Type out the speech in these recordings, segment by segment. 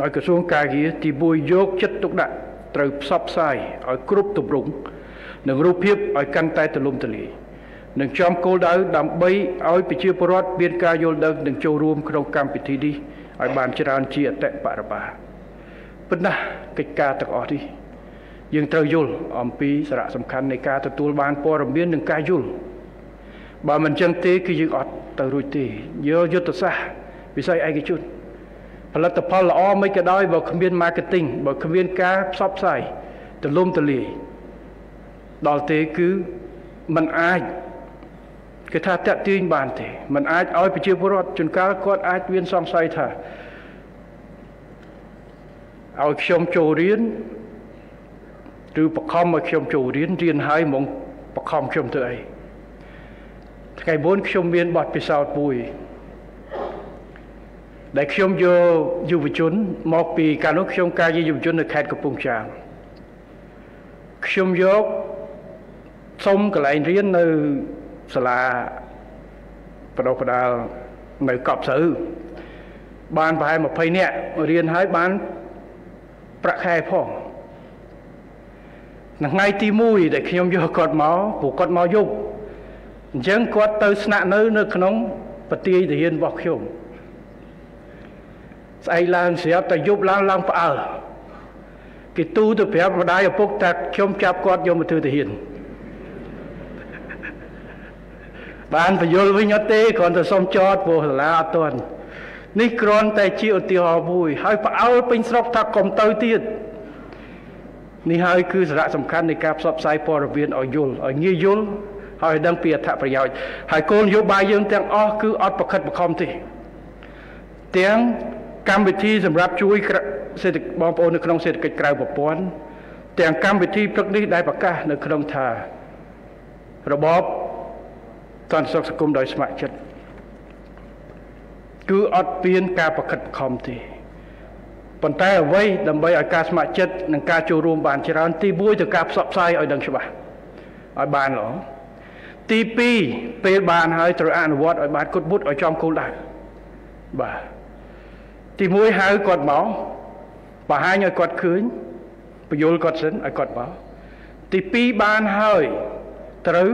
ដោយក្រសួងការងារទី1យកចិត្តទុកដាក់ត្រូវផ្សព្វផ្សាយឲ្យគ្រប់ទម្រង់និងរូបភាពឲ្យកាន់តែទូលំទូលាយនិងចំគោលដៅដើម្បីឲ្យប្រជាពលរដ្ឋមានការយល់ដឹងនិងចូលរួមក្នុងកម្មវិធីនេះឲ្យបានច្រើនជាអតិបរមាប៉ុន្តែកិច្ចការទាំងអស់នេះយើងត្រូវយល់អំពីសារៈសំខាន់នៃការទទួលបានព័ត៌មាននិងការយល់បើមិនចឹងទេគឺយើងអត់ទៅរួចទេយកយុទ្ធសាស្ត្រវិស័យឯកជន ផលិតផលល្អមិនក៏ដោយបើគ្មាន marketing បើគ្មានការផ្សព្វផ្សាយទលំទលាយដល់ទេគឺมันអាចគេថាតាក់ទាញបានទេมันអាចឲ្យប្រជាពលរដ្ឋជួនកាលគាត់អាចមានសង្ស័យថាឲ្យខ្ញុំចូលរៀនឬបខំឲ្យខ្ញុំចូលរៀនរៀនហើយហ្មងបខំខ្ញុំធ្វើអីថ្ងៃមុនខ្ញុំមានបទពិសោធន៍មួយ ដែលខ្ញុំយកយុវជនមកពីកាលនោះខ្ញុំការជាយុវជននៅខេត្តកំពង់ចាមខ្ញុំយកសុំកន្លែងរៀននៅសាលាបដិបដាលនៅកប់ស្រូវបានប្រហែល20នាក់រៀនហើយបានប្រាក់ខែផងថ្ងៃទី1ដែលខ្ញុំយកគាត់មកព្រោះគាត់មកយប់អញ្ចឹងគាត់ទៅស្នាក់នៅនៅក្នុង បទាយទាហានរបស់ខ្ញុំ ស្អែកឡើងស្រាប់តែយប់ឡើងឡើងផ្អើលគេទូទៅប្រាប់ម្ដាយឪពុកថាខ្ញុំចាប់គាត់យកមកធ្វើទាហានបានបញ្យល់វិញអត់ទេគ្រាន់តែសុំចតព្រោះសាលាអត់ទាន់នេះគ្រាន់តែជាឧទាហរណ៍មួយ ហើយផ្អើលពេញស្រុកថាកុំទៅទៀតនេះហើយគឺសារៈសំខាន់នៃការផ្សព្វផ្សាយព័ត៌មានឲ្យយល់ឲ្យងាយយល់ហើយដឹងពីអត្ថប្រយោជន៍ហើយគោលនយោបាយយើងទាំងអស់គឺអត់ប្រខិតប្រខំទេទាំង កម្មវិធីសម្រាប់ជួយសេដ្ឋកិច្ចបងប្អូននៅក្នុងសេដ្ឋកិច្ចក្រៅប្រព័ន្ធទាំងកម្មវិធីព្រឹកនេះដែលប្រកាសនៅក្នុងថារបបសន្តិសុខសង្គមដោយស្ម័គ្រចិត្តគឺអត់ពៀនការប្រខិតប្រខំទេប៉ុន្តែអ្វីដើម្បីឲ្យការស្ម័គ្រចិត្តនិងការចូលរួមបានច្រើន ទី1ទៅការផ្សព្វផ្សាយឲ្យដឹងច្បាស់ឲ្យបានល្អទី2ពេលបានហើយត្រូវអនុវត្តឲ្យបានគុតបុត្រឲ្យចំគោលដៅបាទ ទី1ហៅគាត់មកបង្ហាញឲ្យគាត់ឃើញបញ្យល់គាត់សិនឲ្យគាត់មកទី2បានហើយត្រូវ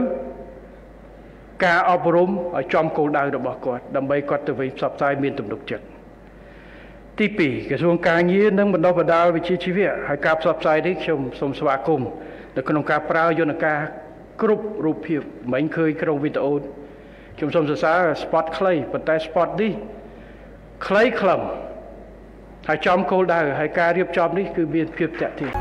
ការអប់រំឲ្យចំគោលដៅរបស់គាត់ដើម្បីគាត់ទៅវិញផ្សព្វផ្សាយមានទំនុកចិត្តទី2ក្រសួងការងារនិងបណ្ដុះបណ្ដាលវិជ្ជាជីវៈហើយការផ្សព្វផ្សាយនេះខ្ញុំសូមស្វាគមន៍នៅក្នុងការប្រើយន្តការគ្រប់រូបភាពមិនឃើញក្នុងវីដេអូខ្ញុំសូមសរសើរ spot ខ្លីប៉ុន្តែ spot នេះខ្លីខ្លឹម ហើយចំគោលដៅហើយការរៀបចំនេះគឺមានភាពតាក់ទាញ